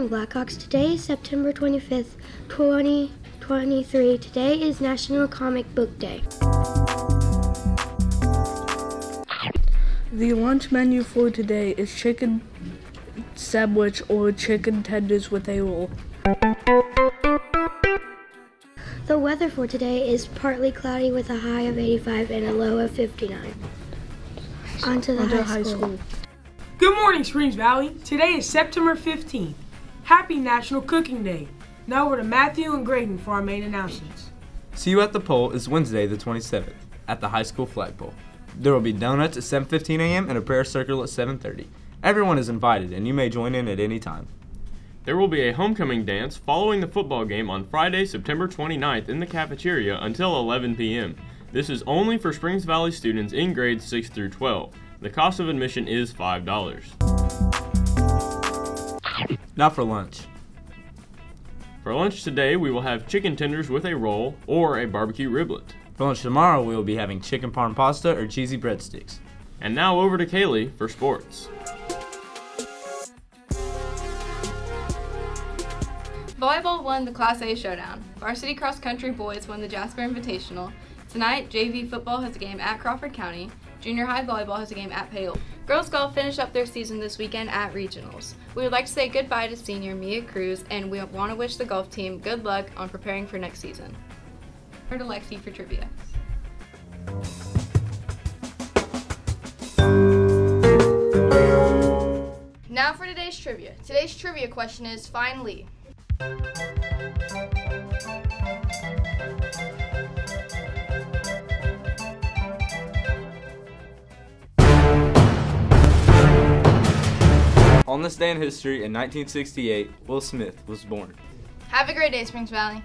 morning, Blackhawks. Today is September 25th, 2023. Today is National Comic Book Day. The lunch menu for today is chicken sandwich or chicken tenders with a roll. The weather for today is partly cloudy with a high of 85 and a low of 59. On to the Onto high, school. Good morning, Springs Valley. Today is September 15th. Happy National Cooking Day. Now over to Matthew and Graydon for our main announcements. See you at the pole is Wednesday the 27th at the high school flagpole. There will be donuts at 7:15 a.m. and a prayer circle at 7:30. Everyone is invited and you may join in at any time. There will be a homecoming dance following the football game on Friday, September 29th in the cafeteria until 11 p.m. This is only for Springs Valley students in grades 6 through 12. The cost of admission is $5. Now for lunch. For lunch today, we will have chicken tenders with a roll or a barbecue riblet. For lunch tomorrow, we will be having chicken parm pasta or cheesy breadsticks. And now over to Kaylee for sports. Volleyball won the Class A showdown. Varsity cross country boys won the Jasper Invitational. Tonight, JV football has a game at Crawford County. Junior high volleyball has a game at Paoli. Girls golf finished up their season this weekend at regionals. We would like to say goodbye to senior Mia Cruz, and we want to wish the golf team good luck on preparing for next season. Over to for trivia. Now for today's trivia. Today's trivia question is Find Lee. On this day in history in 1968, Will Smith was born. Have a great day, Springs Valley.